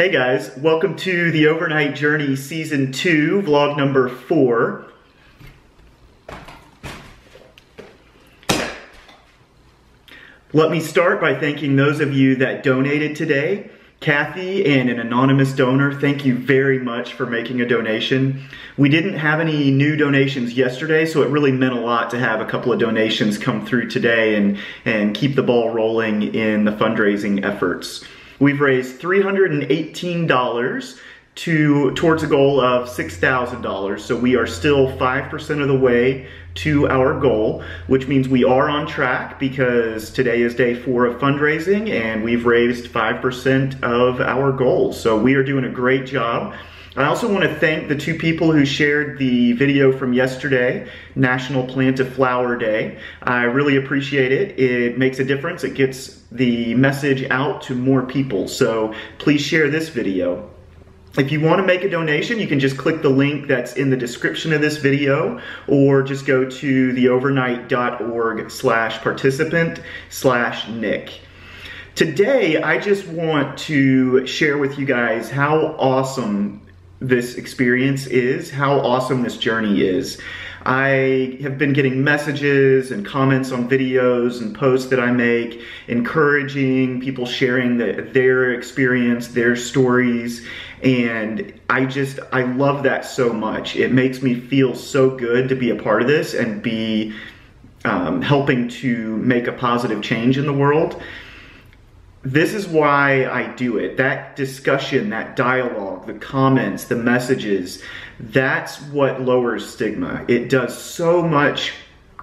Hey guys, welcome to the Overnight Journey Season 2, vlog number 4. Let me start by thanking those of you that donated today. Kathy and an anonymous donor, thank you very much for making a donation. We didn't have any new donations yesterday, so it really meant a lot to have a couple of donations come through today and, and keep the ball rolling in the fundraising efforts. We've raised $318 to towards a goal of $6,000. So we are still 5% of the way to our goal, which means we are on track because today is day four of fundraising and we've raised 5% of our goal. So we are doing a great job. I also want to thank the two people who shared the video from yesterday, National Plant a Flower Day. I really appreciate it. It makes a difference. It gets the message out to more people. So please share this video. If you want to make a donation, you can just click the link that's in the description of this video or just go to theovernight.org slash participant slash Nick. Today, I just want to share with you guys how awesome this experience is, how awesome this journey is. I have been getting messages and comments on videos and posts that I make, encouraging people sharing the, their experience, their stories, and I just, I love that so much. It makes me feel so good to be a part of this and be um, helping to make a positive change in the world this is why I do it. That discussion, that dialogue, the comments, the messages, that's what lowers stigma. It does so much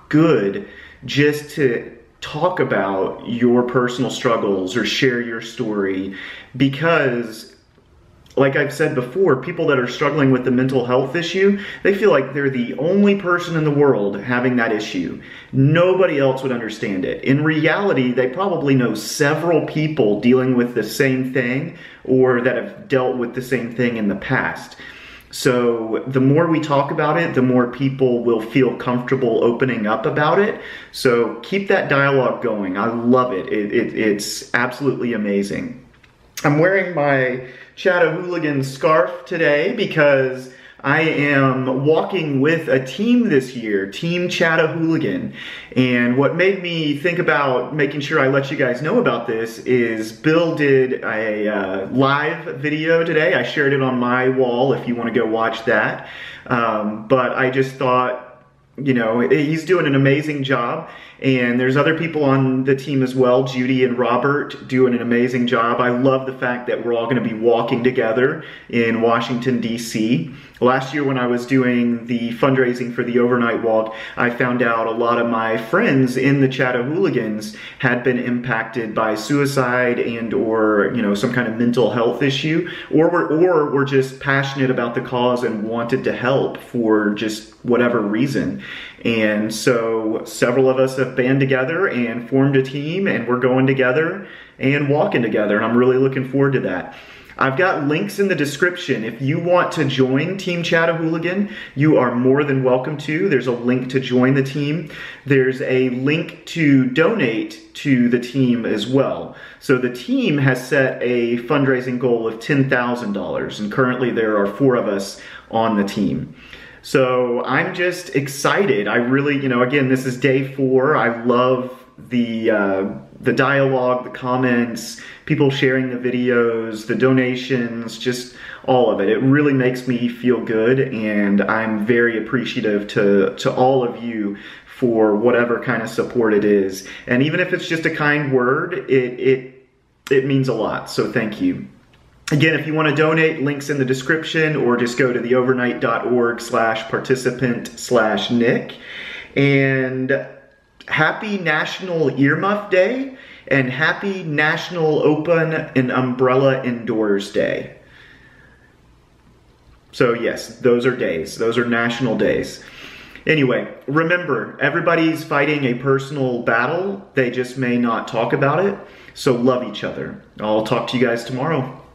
good just to talk about your personal struggles or share your story because like I've said before, people that are struggling with the mental health issue, they feel like they're the only person in the world having that issue. Nobody else would understand it. In reality, they probably know several people dealing with the same thing or that have dealt with the same thing in the past. So the more we talk about it, the more people will feel comfortable opening up about it. So keep that dialogue going. I love it. it, it it's absolutely amazing. I'm wearing my Chattahooligan scarf today because I am walking with a team this year, Team Chattahooligan. And what made me think about making sure I let you guys know about this is Bill did a uh, live video today. I shared it on my wall if you want to go watch that. Um, but I just thought you know, eh, he's doing an amazing job. And there's other people on the team as well, Judy and Robert, doing an amazing job. I love the fact that we're all going to be walking together in Washington, D.C. Last year, when I was doing the fundraising for the overnight walk, I found out a lot of my friends in the Chattahooligans had been impacted by suicide and or you know some kind of mental health issue, or were or were just passionate about the cause and wanted to help for just whatever reason. And so several of us have band together and formed a team and we're going together and walking together. And I'm really looking forward to that. I've got links in the description. If you want to join Team Chattahooligan, you are more than welcome to. There's a link to join the team. There's a link to donate to the team as well. So the team has set a fundraising goal of $10,000 and currently there are four of us on the team. So I'm just excited. I really, you know, again, this is day four. I love the uh, the dialogue, the comments, people sharing the videos, the donations, just all of it. It really makes me feel good, and I'm very appreciative to to all of you for whatever kind of support it is. And even if it's just a kind word, it it it means a lot. So thank you. Again, if you want to donate, links in the description or just go to theovernight.org slash participant slash Nick. And happy National Earmuff Day and happy National Open and Umbrella Indoors Day. So yes, those are days. Those are national days. Anyway, remember, everybody's fighting a personal battle. They just may not talk about it. So love each other. I'll talk to you guys tomorrow.